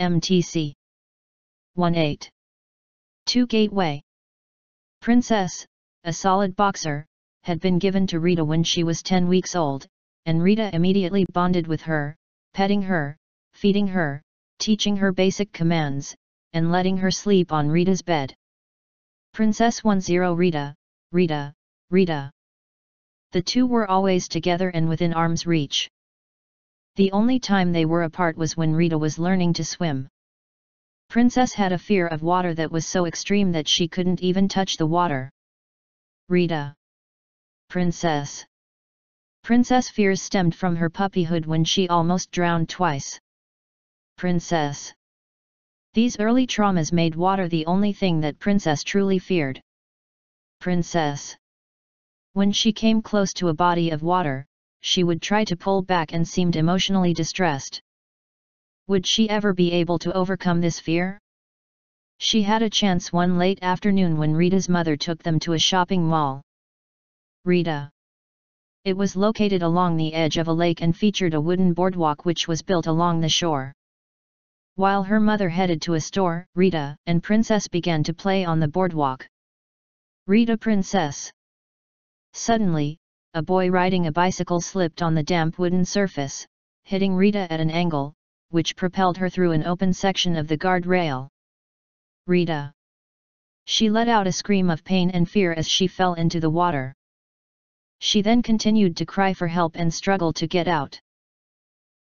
MTC 18. 2 Gateway Princess, a solid boxer, had been given to Rita when she was 10 weeks old, and Rita immediately bonded with her, petting her, feeding her, teaching her basic commands, and letting her sleep on Rita's bed. Princess 10 Rita, Rita, Rita. The two were always together and within arm's reach. The only time they were apart was when Rita was learning to swim. Princess had a fear of water that was so extreme that she couldn't even touch the water. Rita. Princess. Princess fears stemmed from her puppyhood when she almost drowned twice. Princess. These early traumas made water the only thing that Princess truly feared. Princess. When she came close to a body of water, she would try to pull back and seemed emotionally distressed. Would she ever be able to overcome this fear? She had a chance one late afternoon when Rita's mother took them to a shopping mall. Rita. It was located along the edge of a lake and featured a wooden boardwalk which was built along the shore. While her mother headed to a store, Rita and Princess began to play on the boardwalk. Rita Princess Suddenly, a boy riding a bicycle slipped on the damp wooden surface, hitting Rita at an angle, which propelled her through an open section of the guardrail. Rita. She let out a scream of pain and fear as she fell into the water. She then continued to cry for help and struggle to get out.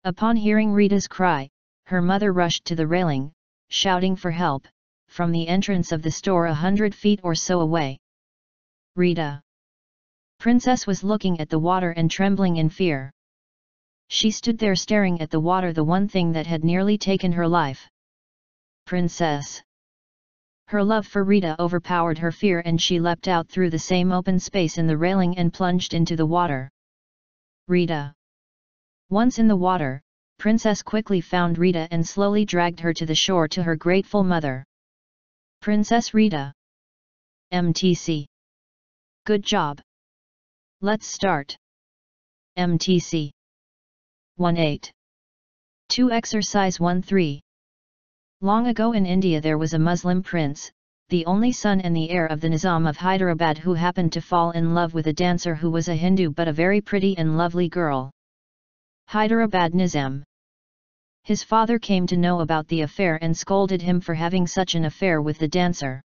Upon hearing Rita's cry, her mother rushed to the railing, shouting for help, from the entrance of the store a hundred feet or so away. Rita. Princess was looking at the water and trembling in fear. She stood there staring at the water the one thing that had nearly taken her life. Princess. Her love for Rita overpowered her fear and she leapt out through the same open space in the railing and plunged into the water. Rita. Once in the water, Princess quickly found Rita and slowly dragged her to the shore to her grateful mother. Princess Rita. MTC. Good job. Let's start. MTC 1-8. 2 Exercise 1-3 Long ago in India there was a Muslim prince, the only son and the heir of the Nizam of Hyderabad who happened to fall in love with a dancer who was a Hindu but a very pretty and lovely girl. Hyderabad Nizam His father came to know about the affair and scolded him for having such an affair with the dancer.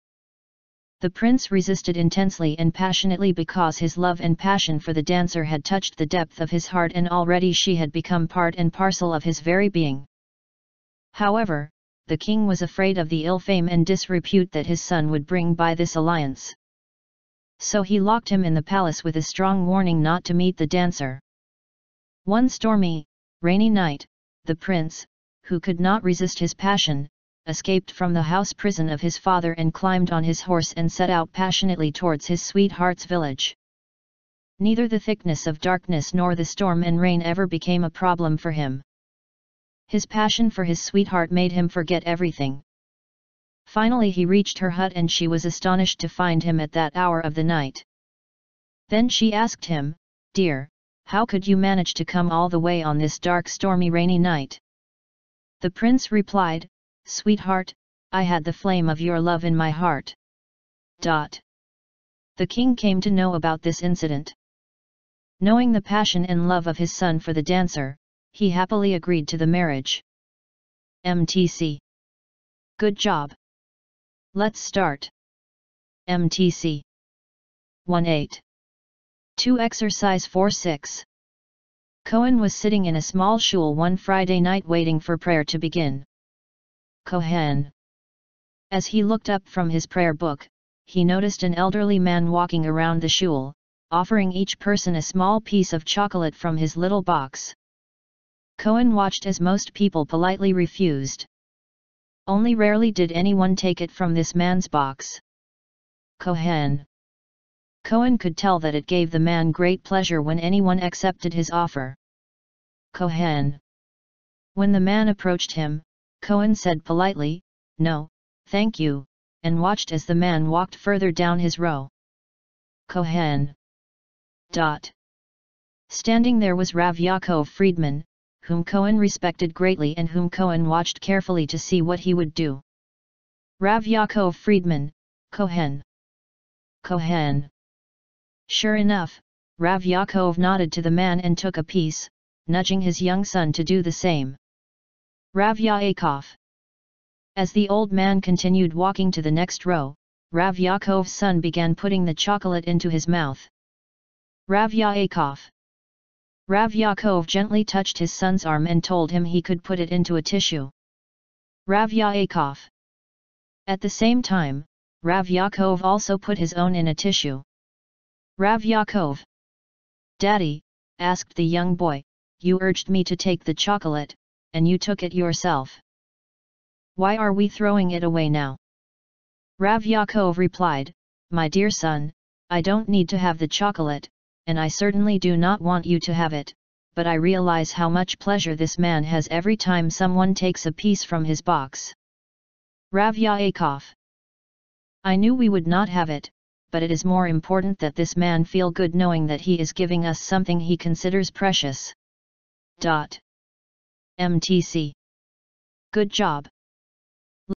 The prince resisted intensely and passionately because his love and passion for the dancer had touched the depth of his heart and already she had become part and parcel of his very being. However, the king was afraid of the ill fame and disrepute that his son would bring by this alliance. So he locked him in the palace with a strong warning not to meet the dancer. One stormy, rainy night, the prince, who could not resist his passion, escaped from the house prison of his father and climbed on his horse and set out passionately towards his sweetheart's village. Neither the thickness of darkness nor the storm and rain ever became a problem for him. His passion for his sweetheart made him forget everything. Finally he reached her hut and she was astonished to find him at that hour of the night. Then she asked him, Dear, how could you manage to come all the way on this dark stormy rainy night? The prince replied, Sweetheart, I had the flame of your love in my heart. Dot. The king came to know about this incident. Knowing the passion and love of his son for the dancer, he happily agreed to the marriage. MTC. Good job. Let's start. MTC 1-8. 2 Exercise 4-6 Cohen was sitting in a small shul one Friday night waiting for prayer to begin. Cohen. As he looked up from his prayer book, he noticed an elderly man walking around the shul, offering each person a small piece of chocolate from his little box. Cohen watched as most people politely refused. Only rarely did anyone take it from this man's box. Cohen. Cohen could tell that it gave the man great pleasure when anyone accepted his offer. Cohen. When the man approached him, Cohen said politely, no, thank you, and watched as the man walked further down his row. Cohen. Dot. Standing there was Rav Yaakov Friedman, whom Cohen respected greatly and whom Cohen watched carefully to see what he would do. Rav Yaakov Friedman, Cohen. Cohen. Sure enough, Rav Yaakov nodded to the man and took a piece, nudging his young son to do the same. Rav Yaakov. As the old man continued walking to the next row, Rav Yaakov's son began putting the chocolate into his mouth. Rav Yaakov. Rav Yaakov gently touched his son's arm and told him he could put it into a tissue. Rav Yaakov. At the same time, Rav Yaakov also put his own in a tissue. Rav Yaakov. Daddy, asked the young boy, you urged me to take the chocolate, and you took it yourself. Why are we throwing it away now? Rav Yaakov replied, My dear son, I don't need to have the chocolate, and I certainly do not want you to have it, but I realize how much pleasure this man has every time someone takes a piece from his box. Rav Yaakov. I knew we would not have it, but it is more important that this man feel good knowing that he is giving us something he considers precious. Dot. MTC. Good job.